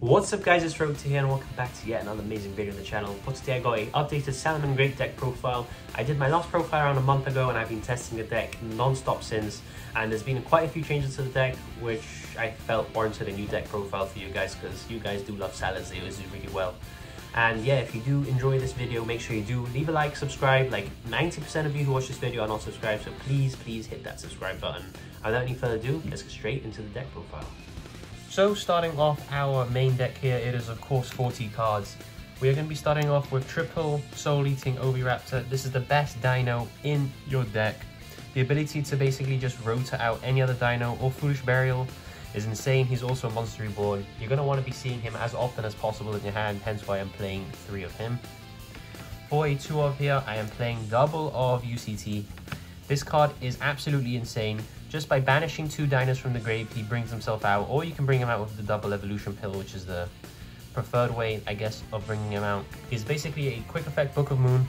What's up guys, it's Rogue here and welcome back to yet another amazing video on the channel. For today I got a updated Salmon Great deck profile. I did my last profile around a month ago and I've been testing the deck non-stop since and there's been quite a few changes to the deck which I felt warranted a new deck profile for you guys because you guys do love salads, they always do really well. And yeah, if you do enjoy this video, make sure you do leave a like, subscribe. Like 90% of you who watch this video are not subscribed, so please, please hit that subscribe button. Without any further ado, let's get straight into the deck profile. So starting off our main deck here, it is of course 40 cards. We are going to be starting off with triple Soul Eating Oviraptor. This is the best dino in your deck. The ability to basically just rotate out any other dino or Foolish Burial is insane. He's also a Monster Reborn. You're going to want to be seeing him as often as possible in your hand, hence why I'm playing three of him. For a two of here, I am playing double of UCT. This card is absolutely insane. Just by banishing two dinos from the grave, he brings himself out, or you can bring him out with the double evolution pill, which is the preferred way, I guess, of bringing him out. He's basically a quick effect Book of Moon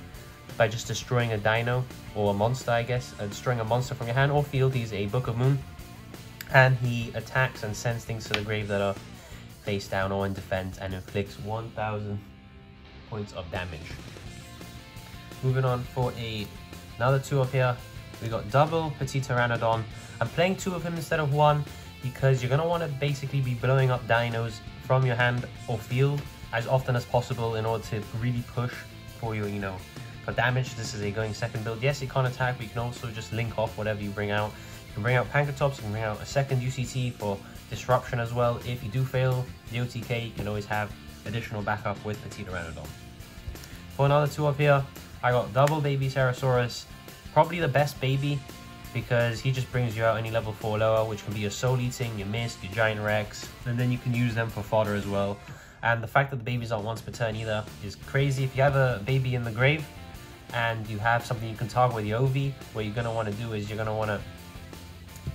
by just destroying a dino, or a monster, I guess, uh, destroying a monster from your hand or field. He's a Book of Moon, and he attacks and sends things to the grave that are face down or in defense, and inflicts 1,000 points of damage. Moving on for a another two up here, we got double Petit Pteranodon. I'm playing two of him instead of one because you're going to want to basically be blowing up dinos from your hand or field as often as possible in order to really push for your, you know, for damage. This is a going second build. Yes, it can't attack, but you can also just link off whatever you bring out. You can bring out Pankratops, you can bring out a second UCT for disruption as well. If you do fail the OTK, you can always have additional backup with Petit Pteranodon. For another two up here, I got double Babycerasaurus. Probably the best baby because he just brings you out any level 4 lower, which can be your Soul Eating, your Mist, your Giant Rex, and then you can use them for fodder as well. And the fact that the babies aren't once per turn either is crazy. If you have a baby in the grave and you have something you can target with your OV, what you're going to want to do is you're going to want to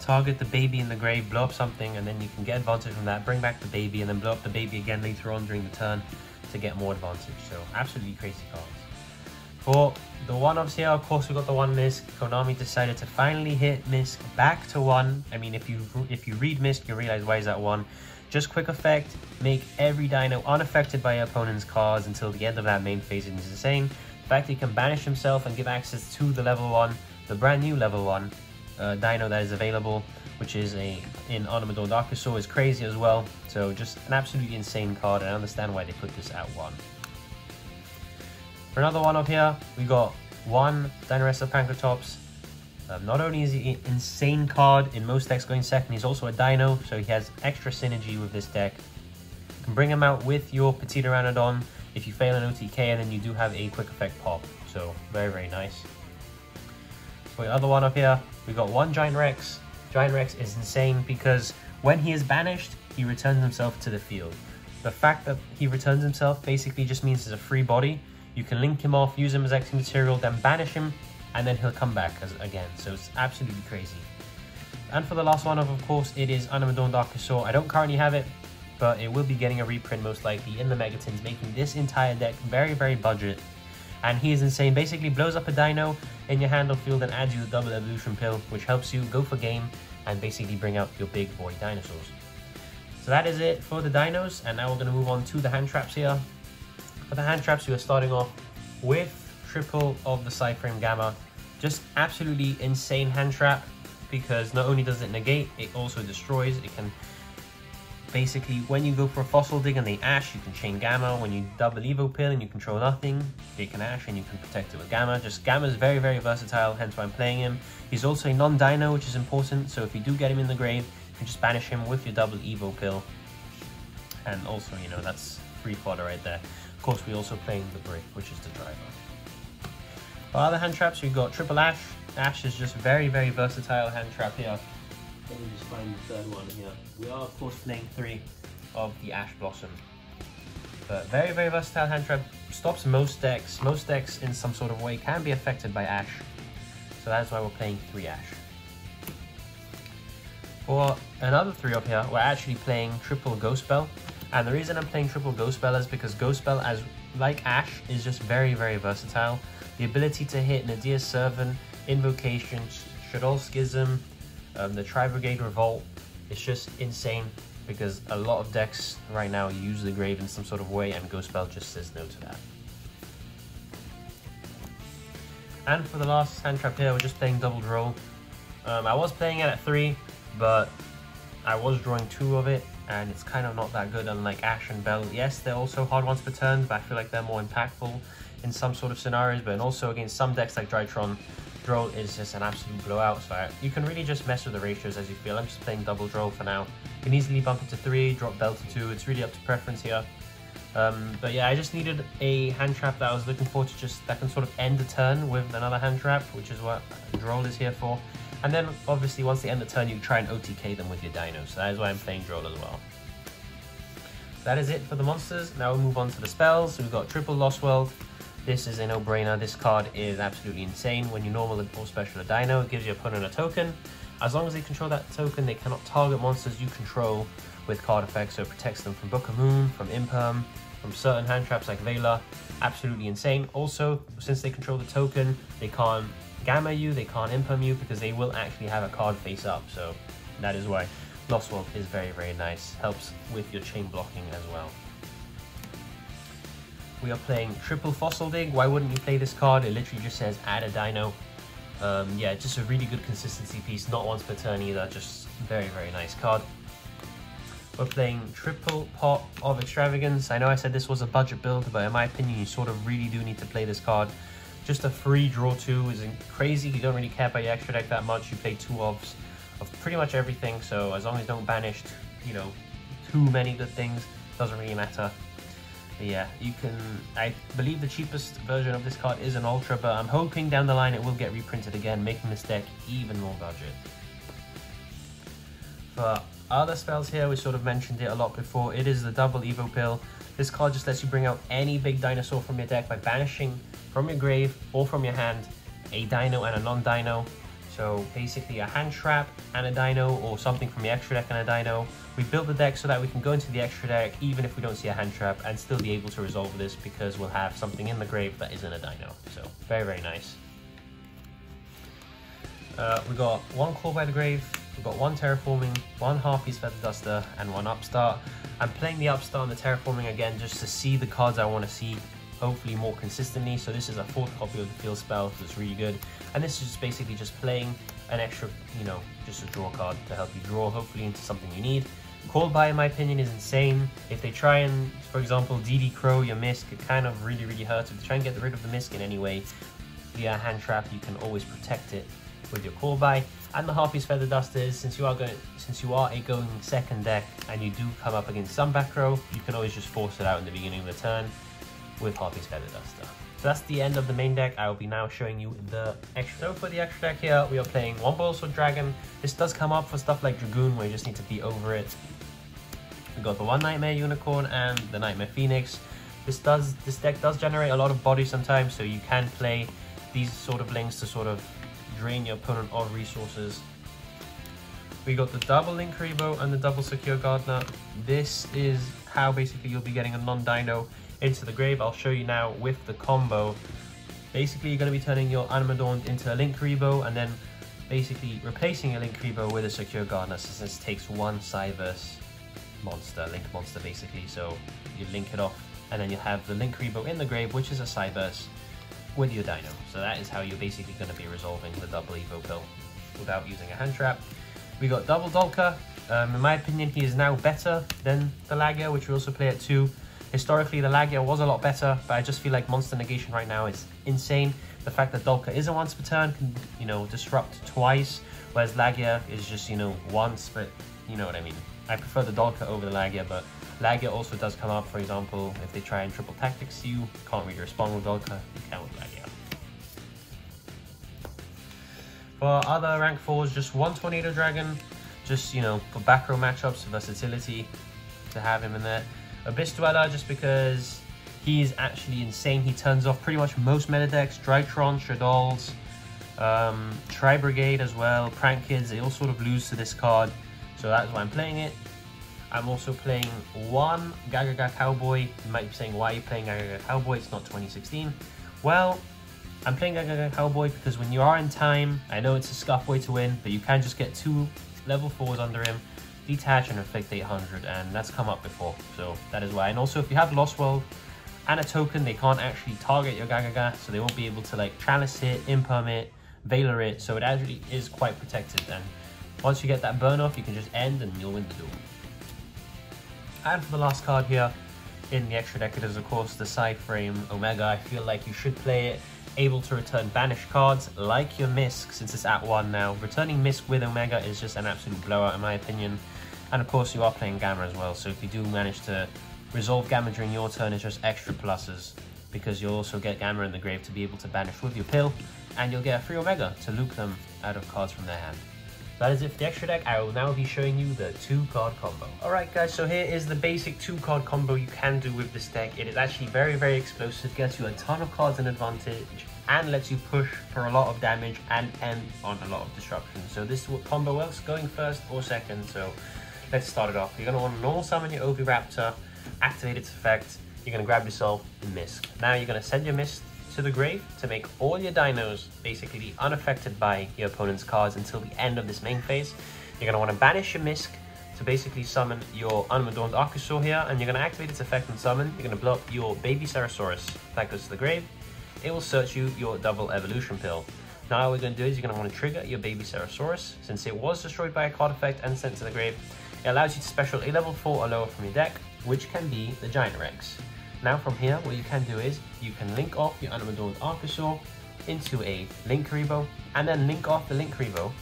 target the baby in the grave, blow up something, and then you can get advantage from that, bring back the baby, and then blow up the baby again later on during the turn to get more advantage. So absolutely crazy cards. For the one-ups here, of course, we got the one Misk. Konami decided to finally hit Misk back to one. I mean, if you if you read Misk, you realize why is that one. Just quick effect, make every dino unaffected by your opponent's cards until the end of that main phase is insane. The fact that he can banish himself and give access to the level 1, the brand new level 1 uh, dino that is available, which is a in Animadorned Archosaur is crazy as well. So just an absolutely insane card, and I understand why they put this at 1. For another one up here, we got one Dinowrestler Pankratops. Um, not only is he an insane card in most decks going second, he's also a dino, so he has extra synergy with this deck. You can bring him out with your Petit Pteranodon if you fail an OTK, and then you do have a quick effect pop. So very, very nice. For the other one up here, we got one Giant Rex. Giant Rex is insane because when he is banished, he returns himself to the field. The fact that he returns himself basically just means he's a free body, you can link him off, use him as X material, then banish him, and then he'll come back as, again. So it's absolutely crazy. And for the last one, of, of course, it is Animadorned Archosaur. I don't currently have it, but it will be getting a reprint most likely in the Mega Tins, making this entire deck very, very budget. And he is insane. Basically blows up a dino in your handle field and adds you the double evolution pill, which helps you go for game and basically bring out your big boy dinosaurs. So that is it for the dinos, and now we're going to move on to the hand traps here. For the hand traps, we are starting off with triple of the PSY-Frame Gamma. Just absolutely insane hand trap because not only does it negate, it also destroys. It can basically, when you go for a Fossil Dig and they Ash, you can chain Gamma. When you double Evo Pill and you control nothing, they can Ash and you can protect it with Gamma. Just Gamma is very, very versatile, hence why I'm playing him. He's also a non-dino, which is important, so if you do get him in the grave, you can just banish him with your double Evo Pill. And also, you know, that's free fodder right there. Of course, we also playing the brick, which is the driver. For other hand traps, we've got Triple Ash. Ash is just very, very versatile hand trap here. Let me just find the third one here. We are, of course, playing three of the Ash Blossom. But very, very versatile hand trap. Stops most decks. Most decks, in some sort of way, can be affected by Ash. So that's why we're playing three Ash. For another three up here, we're actually playing triple Ghost Belle. And the reason I'm playing triple Ghost Belle is because Ghost Belle, as like Ash, is just very, very versatile. The ability to hit Nadir Servant, Invocation, Shaddoll Schism, um, the Tri-Brigade Revolt, it's just insane. because a lot of decks right now use the grave in some sort of way and Ghost Belle just says no to that. And for the last hand trap here, we're just playing double Droll. Um, I was playing it at 3, but I was drawing 2 of it, and it's kind of not that good, unlike Ash and Bell. Yes, they're also hard ones per turn, but I feel like they're more impactful in some sort of scenarios, but also against some decks like Drytron, Droll is just an absolute blowout, so you can really just mess with the ratios as you feel. I'm just playing double Droll for now. You can easily bump it to 3, drop Bell to 2, it's really up to preference here. Um, but yeah, I just needed a hand trap that I was looking for to just, that can sort of end the turn with another hand trap, which is what Droll is here for. And then obviously once they end the turn, you try and OTK them with your Dino, so that is why I'm playing Droll as well. That is it for the monsters. Now we'll move on to the spells. we've got Triple Lost World. This is a no-brainer. This card is absolutely insane. When you normal or special a Dino, it gives your opponent a token. As long as they control that token, they cannot target monsters you control with card effects, so it protects them from Book of Moon, from Imperm, from certain hand traps like Veiler. Absolutely insane. Also, since they control the token, they can't Gamma you, they can't Imperm you, because they will actually have a card face up, so that is why Lost World is very, very nice. Helps with your chain blocking as well. We are playing Triple Fossil Dig. Why wouldn't you play this card? It literally just says add a dino. Um, yeah, just a really good consistency piece, not once per turn either, just very, very nice card. We're playing Triple Pot of Extravagance. I know I said this was a budget build, but in my opinion, you sort of really do need to play this card. Just a free draw two isn't crazy. You don't really care about your extra deck that much. You play two ofs of pretty much everything, so as long as you don't banish, you know, too many good things, doesn't really matter. But yeah, you can, I believe the cheapest version of this card is an Ultra, but I'm hoping down the line it will get reprinted again, making this deck even more budget. For other spells here, we sort of mentioned it a lot before, it is the double Evo Pill. This card just lets you bring out any big dinosaur from your deck by banishing from your grave or from your hand a dino and a non-dino. So basically a hand trap and a dino or something from the extra deck and a dino. We built the deck so that we can go into the extra deck even if we don't see a hand trap and still be able to resolve this because we'll have something in the grave that isn't a dino. So very, very nice. Uh, we got one Call by the Grave, we've got one Terraforming, one Harpy's Feather Duster, and one Upstart. I'm playing the Upstart and the Terraforming again just to see the cards I want to see hopefully more consistently. So this is a fourth copy of the field spell, so it's really good. And this is basically just playing an extra, you know, just a draw card to help you draw, hopefully into something you need. Call by, in my opinion, is insane. If they try and, for example, DD Crow your Misk, it kind of really, really hurts. If they try and get rid of the Misk in any way via hand trap, you can always protect it with your call by. And the Harpy's Feather Dusters, since you are going since you are a going second deck and you do come up against some back row, you can always just force it out in the beginning of the turn with Harpy's Feather Duster. So that's the end of the main deck. I will be now showing you the extra. So for the extra deck here, we are playing one Borrelsword Dragon. This does come up for stuff like Dragoon, where you just need to be over it. We got the one Knightmare Unicorn and the Knightmare Phoenix. This does this deck does generate a lot of body sometimes, so you can play these sort of links to sort of drain your opponent of resources. We got the double Linkuriboh and the double Secure Gardener. This is how basically you'll be getting a non-dino into the grave. I'll show you now with the combo. Basically, you're going to be turning your Animadorned into a Linkuriboh and then basically replacing a Linkuriboh with a Secure Gardener since this takes one Cyberse monster, Link monster basically. So you link it off and then you have the Linkuriboh in the grave, which is a Cyberse with your Dino. So that is how you're basically going to be resolving the double Evo pill without using a hand trap. We got double Dolkka. Um, in my opinion, he is now better than the Laggia, which we also play at 2. Historically, the Laggia was a lot better, but I just feel like Monster Negation right now is insane. The fact that Dolkka is a once per turn can, you know, disrupt twice, whereas Laggia is just, you know, once, but you know what I mean. I prefer the Dolkka over the Laggia, but Laggia also does come up, for example, if they try and triple tactics you, can't really respond with Dolkka, you can with Laggia. For other rank 4s, just one Tornado Dragon, just, you know, for back row matchups, versatility, to have him in there. Abyss Dweller just because he is actually insane. He turns off pretty much most meta decks. Drytron, Shaddolls, um, Tri Brigade as well, Prank Kids, they all sort of lose to this card. So that's why I'm playing it. I'm also playing one Gagaga Cowboy. You might be saying, why are you playing Gagaga Cowboy? It's not 2016. Well, I'm playing Gagaga Cowboy because when you are in time, I know it's a scuff way to win, but you can just get two level 4s under him detach and inflict 800 and that's come up before so that is why and also if you have Lost World and a token they can't actually target your Gagaga so they won't be able to like chalice it, imperm it, Veiler it so it actually is quite protected and once you get that burn off you can just end and you'll win the duel. And for the last card here in the extra deck it is of course the PSY-Frame Omega. I feel like you should play it able to return banished cards like your Misk since it's at 1 now. Returning Misk with Omega is just an absolute blowout in my opinion. And of course you are playing Gamma as well, so if you do manage to resolve Gamma during your turn, it's just extra pluses because you'll also get Gamma in the grave to be able to banish with your pill, and you'll get a free Omega to loop them out of cards from their hand. That is it for the extra deck. I will now be showing you the two card combo. Alright guys, so here is the basic two card combo you can do with this deck. It is actually very, very explosive, gets you a ton of cards in advantage, and lets you push for a lot of damage and end on a lot of disruption. So this combo works going first or second, so let's start it off. You're to want to normal summon your Oviraptor, activate its effect, you're going to grab yourself a Misk. Now you're going to send your Misk to the grave to make all your dinos basically be unaffected by your opponent's cards until the end of this main phase. You're going to want to banish your Misk to basically summon your Animadorned Archosaur here, and you're going to activate its effect and summon. You're to blow up your Babycerasaurus. That goes to the grave. It will search you your double evolution pill. Now what we're going to do is you're going to want to trigger your Babycerasaurus. Since it was destroyed by a card effect and sent to the grave, it allows you to special a level 4 or lower from your deck, which can be the Giant Rex. Now from here, what you can do is you can link off your Animadorned Archosaur into a Linkuriboh, and then link off the Linkuriboh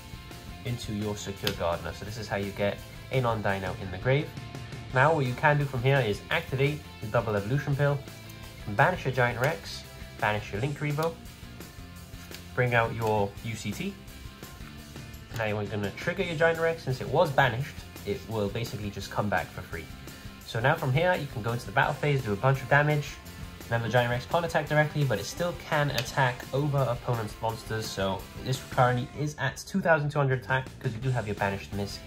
into your Secure Gardener. So this is how you get a non-dino in the grave. Now what you can do from here is activate the double evolution pill, banish your Giant Rex, banish your Linkuriboh, bring out your UCT. Now you're going to trigger your Giant Rex, since it was banished, it will basically just come back for free. So now from here, you can go into the battle phase, do a bunch of damage. Now the Giant Rex can't attack directly, but it still can attack over opponent's monsters. So this currently is at 2,200 attack because you do have your Banished Misk.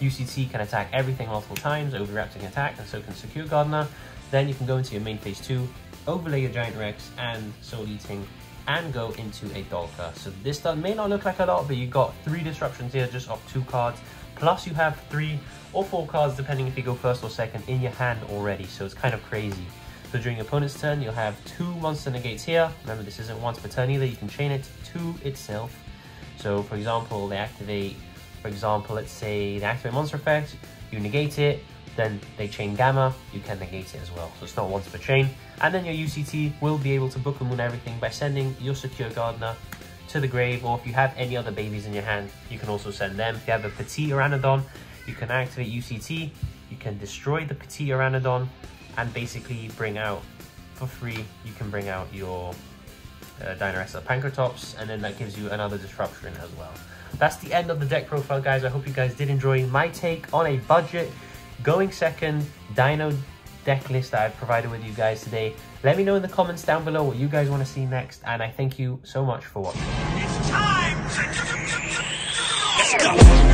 UCT can attack everything multiple times, Oviraptor attack, and so can Secure Gardener. Then you can go into your main phase 2, overlay your Giant Rex and Soul Eating, and go into a Dolkka. So this may not look like a lot, but you got three disruptions here just off two cards. Plus you have three or four cards depending if you go first or second in your hand already, so it's kind of crazy. So during your opponent's turn, you'll have two monster negates here. Remember, this isn't once per turn either. You can chain it to itself. So, for example, they activate, for example, let's say they activate monster effect, you negate it, then they chain gamma, you can negate it as well. So it's not once per chain. And then your UCT will be able to book and moon everything by sending your secure gardener to the grave, or if you have any other babies in your hand, you can also send them. If you have a Petit Pteranodon, you can activate UCT, you can destroy the Petit Pteranodon, and basically bring out, for free, you can bring out your uh, Dinosaur Pankratops, and then that gives you another disruption as well. That's the end of the deck profile, guys. I hope you guys did enjoy my take on a budget, going second, Dino deck list that I've provided with you guys today. Let me know in the comments down below what you guys want to see next, and I thank you so much for watching. It's time! Let's go!